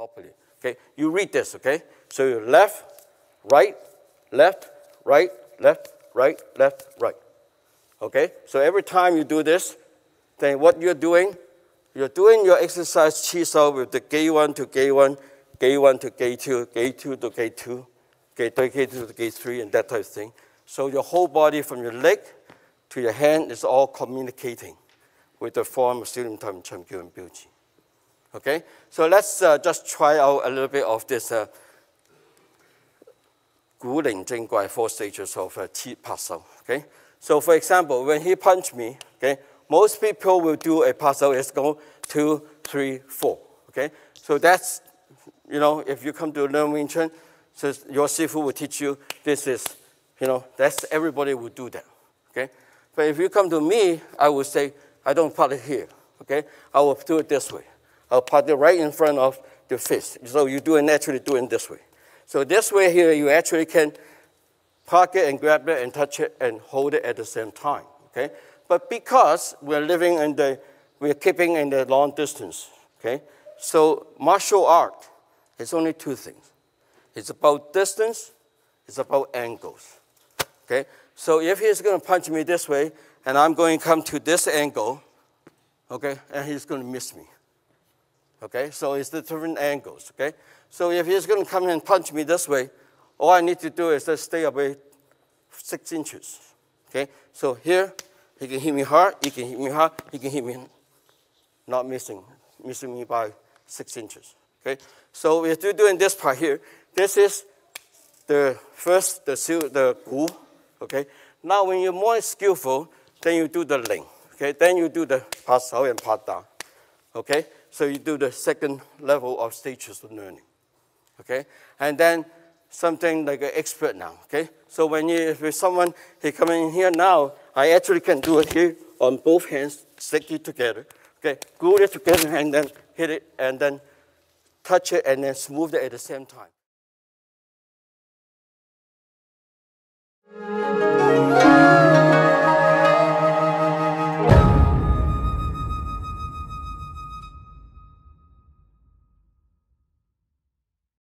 Okay, you read this, okay? So you left, right, left, right, left, right, left, right. Okay, so every time you do this, then what you're doing, you're doing your exercise chisel with the gate 1 to gate 1, gate 1 to gate 2, gate 2 to gate 2, gate 3, gate 2 to gate 3, and that type of thing. So your whole body from your leg to your hand is all communicating with the form of student time champion beauty. Okay, so let's uh, just try out a little bit of this uh, 古灵精怪 four stages of uh, Qi Pasao. Okay, so for example, when he punched me, okay, most people will do a Pasao is go two, three, four. Okay, so that's you know if you come to learn Wing Chun, so your Sifu will teach you this is you know that's everybody will do that. Okay, but if you come to me, I will say I don't put it here. Okay, I will do it this way. I'll put it right in front of the fist. So you do it naturally, do it this way. So this way here, you actually can park it and grab it and touch it and hold it at the same time. Okay, but because we're living in the, we're keeping in the long distance. Okay, so martial art is only two things. It's about distance. It's about angles. Okay, so if he's going to punch me this way, and I'm going to come to this angle, okay, and he's going to miss me. Okay, so it's the different angles, okay? So if he's going to come and punch me this way, all I need to do is just stay away six inches, okay? So here, he can hit me hard, he can hit me hard, he can hit me not missing, missing me by six inches, okay? So if you're doing this part here, this is the first, the, the gu, okay? Now when you're more skillful, then you do the ling, okay? Then you do the pa sao and pa down. okay? So you do the second level of stages of learning, okay? And then something like an expert now, okay? So when you, if someone, he come in here now, I actually can do it here on both hands, stick it together, okay? Glue it together and then hit it and then touch it and then smooth it at the same time.